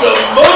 the